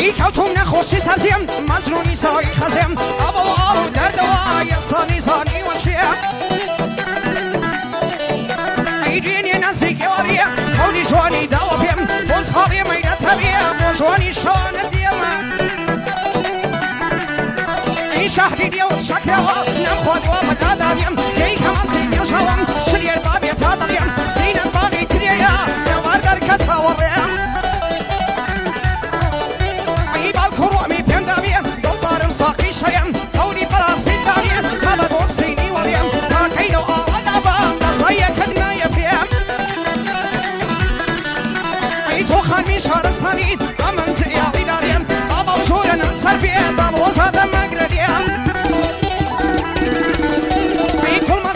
ای کاتون خوشی سازیم مزنونی سای خزیم آبو آبو درد و آیستانی زانی و چیم ای دینی نزدیکی واریم خونی جوانی دو بیم بوز هاری میره تبیم جوانی شوان دیم ای شهری دیو شکر و نم خود و مدام جۆرە نەسەر پێ داڵۆزە دەمەگرەدێم ئەی کوڵمە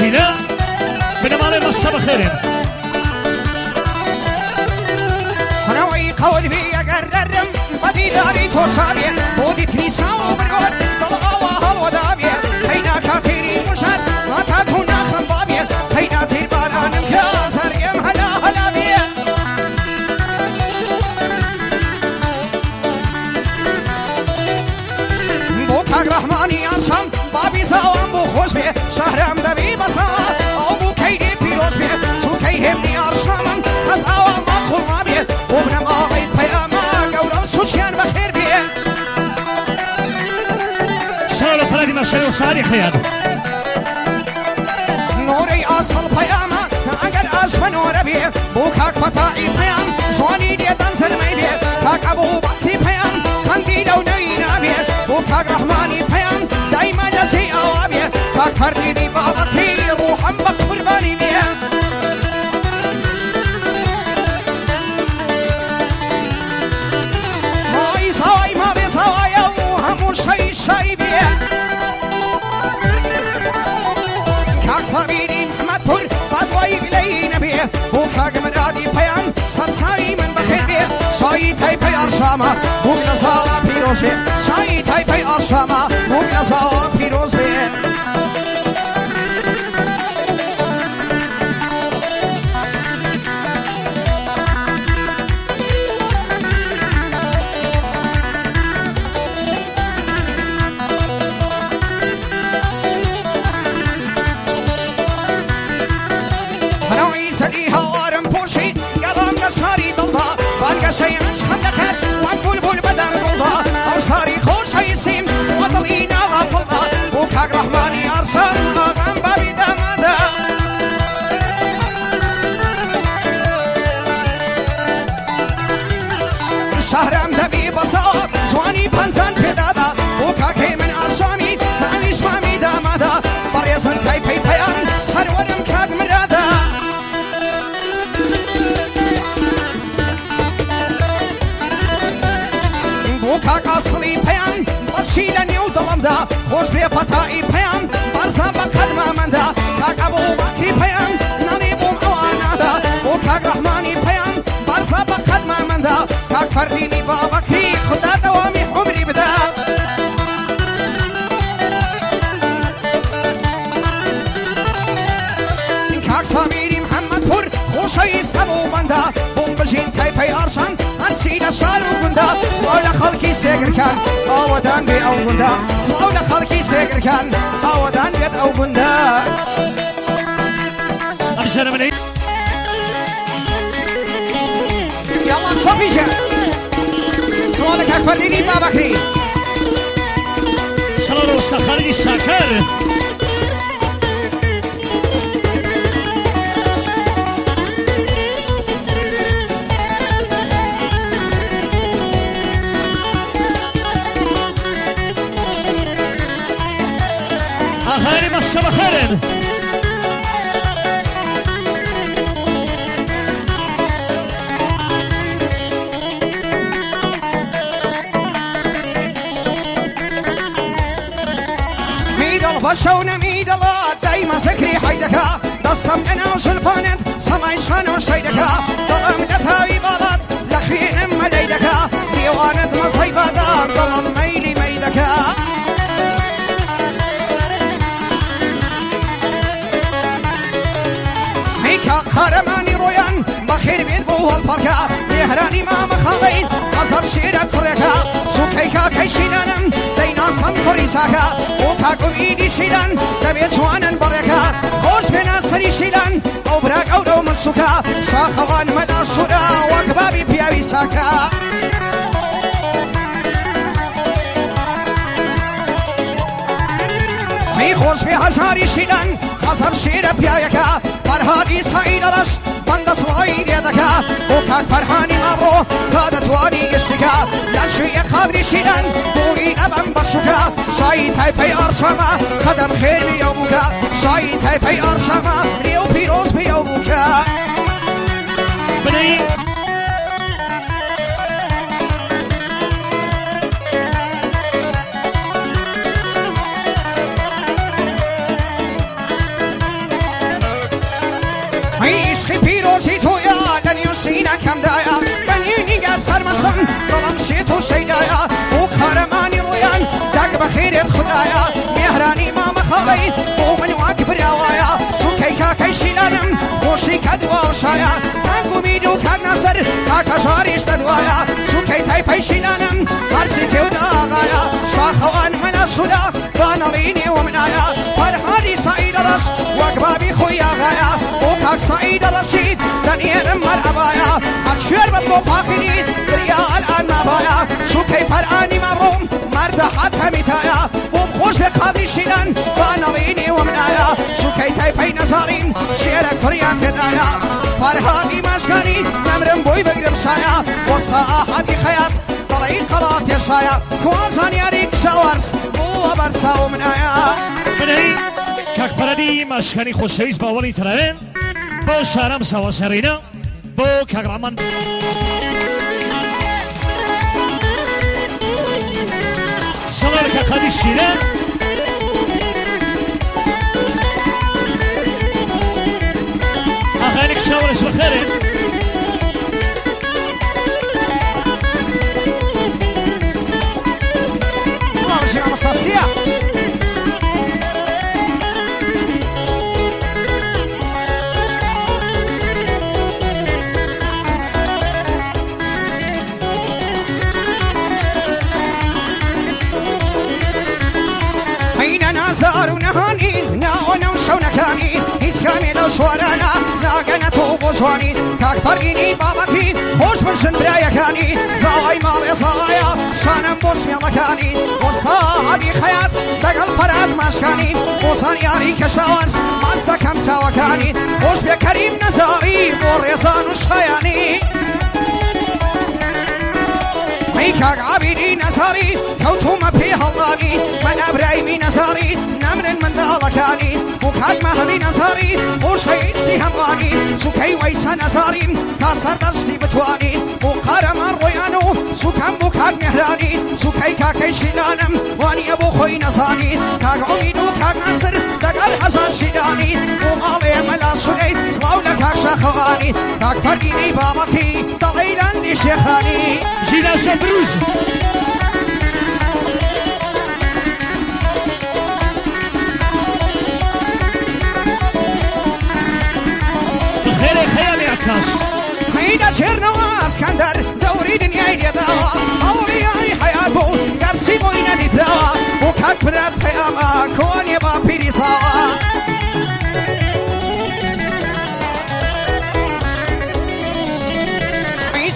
الشيلاء بن مالي مصر خيرين. هنوي قلبي يقررم بدي داري توصابي بودي تنسا وبرقود ضلغوا هلو دابي هينا كاتيري مشات ما تكون ناخن بابي هينا تير بارانم كازر يم هلا هلا بي بو كاك رحماني انسان بابي زاوان وصاري خيار نوري آصل پیاما اگر عزم نور بي بو كاك فتاعي پیام زواني دي دنزل مي بي كاك ابو بكري پیام خندي لو نينا بي بو كاك رحماني پیام دايما لزي اوابي كاك فردي دي بابكري روحم بقرباني بي ماي نبي هو كاك مرادي بيان سرساي من بخير بي شاي تاي بي ارشاما بوك نزالا نزالا شي مش خندقت وانقول بول بدن قلدا أو صاري خوش يسيم وطلقينا غفلدا وكاك وجدي پیام، إبهام برسا خدمت من ذا كاكابو پیام، بهام ناني بوم عوانا ذا رحمانی پیام، بهام برسا خدمت من دا، که فردی نی با بابكي خدا دوامي حمري بذا كاك ساميري محمد فور خوشای استمو من ذا بوم بجين تايفي أرشان سینە شار و گوندا سڵاو لە خەڵکی سێگرکان ئاوەدان بێ ئەو گوندا بی او خەڵکی سێگرکان ئاوەدان بێت ئەو گوندا ئەژەرە منەی یاڵان سۆپیژە سوالە کاکفەردینی بابەکری شەڵەر و سەخەری سکر والسخاري الساكر سلمان میدل بەشەو نەمیدەڵا دایمە زەکری حیدەکە دەستم ئەناو زلفانت سەمای شان و شەیدەکە هەڵ پەرکە نێهرانی مامە خاڵین ئەزەر شێرە کوڕێکە. سوکەیکا کەیشینانم دەیناسەم کوڕیساکە بۆ کاکوئیدی شیران دەبێت جوانن بڕێکە خۆش بێنە سەری شیران ئەو براک ئەو دە من سوکە ساخەڵان مەدا سوورا وەک بابی پیاوی ساکە. خۆش بێ هەژاری شیران بازم شیر پیایکا فرهادی سعیدانش بند سوایی دیدکا او که فرهانی مبرو کادت وانی گشتکا لنشوی قبری شیدن بوگی نبم بسوکا شایی تایپی آرشما قدم خیر بیو بوکا شایی تایپی آرشما نیو پیروز بیو بوکا بنایی سینا کم دایا من یونیگه سرمستم کلم شی تو سیدایا او خرمانی رویان دک بخیرت خدایا مهرانی ما مخوای، او منو اکبر آوایا سوکی که که شیلانم خوشی که دوا و شایا تنگو میدو که نصر که کشاریش سو سوکی تای پیشیلانم هرسی تیو دا آقایا شاخوان من سودا بانالینی و منایا فرهادی سعید رس خو خوی آقایا او که سعید رسید وطنی مر عبایا اکشیر و تو فاخری دریا آن مبایا شو کیفر آنی مبروم مرد حتمی تایا بوم خوش به قادری شیرن با نوینی و منایا. شو کی تیفی نزارین شیرک فریان تدایا فرهادی مشکانی نمرم بوی بگرم شایا. بستا آحادی خیات طلعی قلات شایا کوانسان یاریک شوارس بو برساو منایا. منایی کک فردی مشکنی خوشویز با اولی ترین. شارەم ساوە سەرینە بۆ کاگڕامان سەڵار کە قەدی شیرە ئاغانی کشاوەرش بەخێرێن ناگەنە تۆ بۆ جوانی کاک فەرگینی بابەکی خۆش بنشن برایەکانی. زاڵای ماڵێ زاڵایە شانم بۆ سمێڵەکانی. وەستا هەبی خەیات لەگەڵ پەرات ماشکانی. بۆزان یاری کەشاوەرز ماستەکەم چاوەکانی. خۆش بێ کەریم نەزاری بۆ ڕێزان و شایانی. ئەی کاک عابیدی نەزاری کەوتومە پێ هەڵدانی. من ئەبرایمی نەزاری نەمرن منداڵەکانی. بۆ کاک مەهدی نەزاری بۆ شەیستی هەموانی سوکەی وەیسە نەزاریم تا سەردەستی بتوانی بۆ قارەمان ڕۆیان و سوکەم بۆ کاک مێهرانی سوکەی کاکەی شیلانم وانیە بۆ خۆی نەزانی کاک عمید و کاک نەسر دەگەڵ هەزار شیلانی بۆ ماڵێ مەلا سولەی سڵاو لە کاک شاخەوانی کاک فەرگینی بابەکی دەڵی هەیدە چێرنەوە ئەسکەندەر دەوری دنیای لێداوە هەوڵیای حیات بوو دەرسی بۆی نەدیتراوە بۆ کاک برات پەیامە کۆنیە با پیری ساوە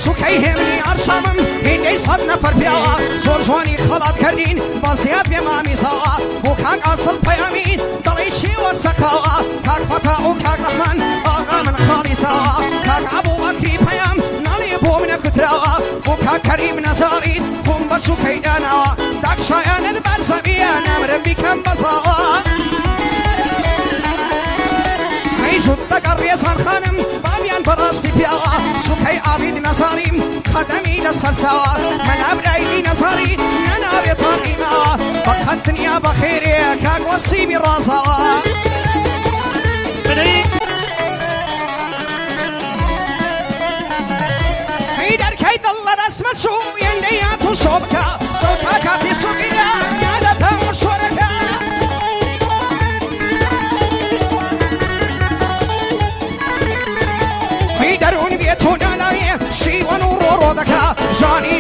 چووکەی هێمنی ئارشامم هینەی سەد نەفەر پیاوە زۆر جوانی خەڵات کردین بەزیاد بێ مامی ساوە بۆ کاک ئاسڵ پەیامی دڵی چیوە سەکاوە کاک فەتا و کاک ڕەحمان ئاغا من خاڵی ساوە کاک عەبوو وەکی پەیام ناڵێ بۆ منە کوتراوە بۆ کاک کەریم نەزاری خۆم بە سوکەی داناوە داک شایانت بەرزەبیە نامرم بیکەم بەزاوە زود دەگەڕ ڕێزان خانم ئاوید نەزاریم خەدەمی لە سەرچاوە مەلابرایلی نەزاری نەناوێتان ئیماوە بەقەت دنیا بەخێرێ کاگوەسیمی ڕازاوە بنەی هەیدەر کەی دڵ لە رەسمە چوو یەندەیات و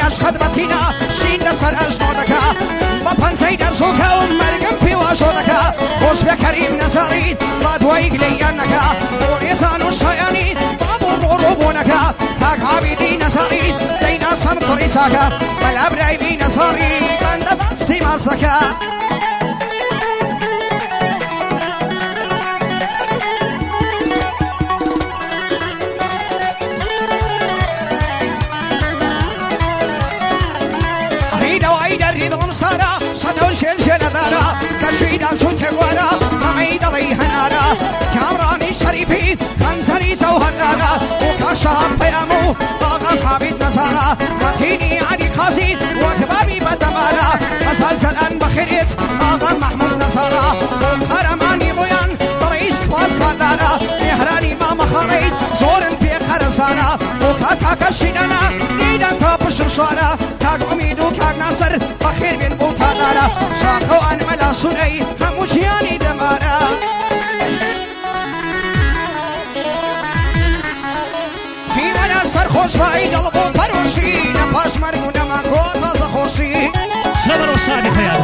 ئەش خەدمەتینە شین لەسەر ئەژنۆ دەکا بە پەنجەی دەرزۆکە و مەرگم پێواشۆ دەکا خۆش بە کەریم نەزاری با دوای گلەیان نەکا بۆ ڕێزان و شایانی بابۆ ڕۆڕۆ بۆ نەکا کاک عابیدی نەزاری دەیناسەم کوڕی ساکە بەلا برایبی نەزاری بەندە دەستی شێن شێنەدارا کەشویدان چوو تێگوارە مەمەی دەڵی هەنارە کامڕانی شەریفی خەنجەری جەوهەردارە و کاشان پەیام و باغام حابیت نەزارە مەتینی علی قازی وەک بابی بەدەمارە هەزار زەلان بەخێرێت ئاغا محمود نەزارە هەرەمانی ڕۆیان دڵی سپاس سادارە مێهرانی مامەخەڵەی زۆرن پێ خەرەزانە و کاکاکە شینەنە دیدان تا پشم سوارە کاک ئومید و کاک سوورەی هەموو ژیانی دەمارە پیوەرە سەرخۆشبایی دڵ بۆ پەرۆشی لە پاش مەرگ و نەمانگۆ تازە خۆشی سەبەر و سادی خەیاڵ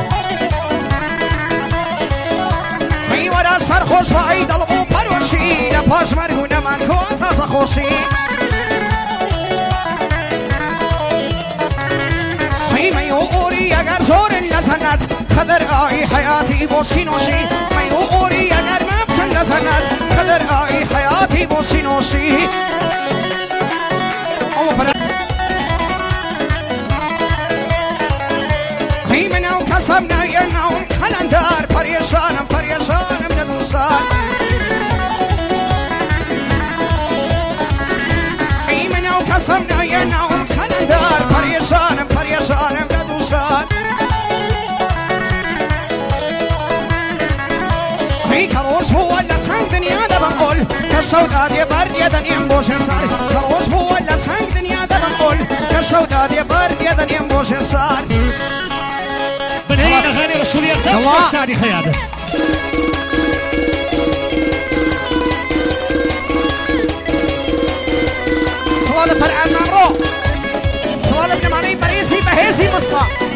میوەرە سەرخۆشبایی دڵ بۆ پەرۆشی لە پاش مەرگ و نەمانگۆ تازە خۆشی خەدەر ئای حیاتی بۆ سینۆسی مەی و ئوری ئەگەر مەفتن لە زەنەت خەدەر ئای حیاتی بۆ سینۆسی ئەوە فەرە هی منە و کەسم نایە ناوم خەلەندار پەرێشانم پەرێشانم لە سنگ دنیا سەودا دێ بەردێ دەنێم بۆ ژێنسار کە ڕۆژ بووە لە سنگ دەبم قۆل کە سەودا دێ بەردێ دەنێم بۆ ژێنسار بنەی نەغانی ڕسوولیەت الله. سادی خەیاڵ سوال فرعان ڕۆ سوال بنەمانەی بەرێزی بەهێزی مسڵە